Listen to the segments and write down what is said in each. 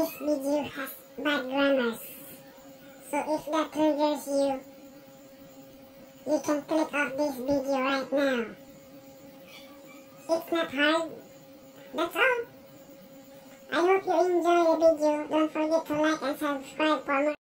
this video has bad grammars. So if that triggers you, you can click off this video right now. It's not hard. That's all. I hope you enjoy the video. Don't forget to like and subscribe for more.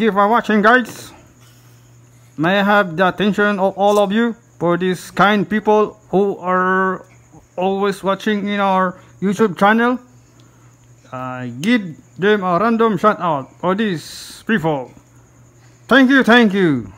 Thank you for watching guys. May I have the attention of all of you for these kind people who are always watching in our YouTube channel. Uh, give them a random shout out for these people. Thank you, thank you.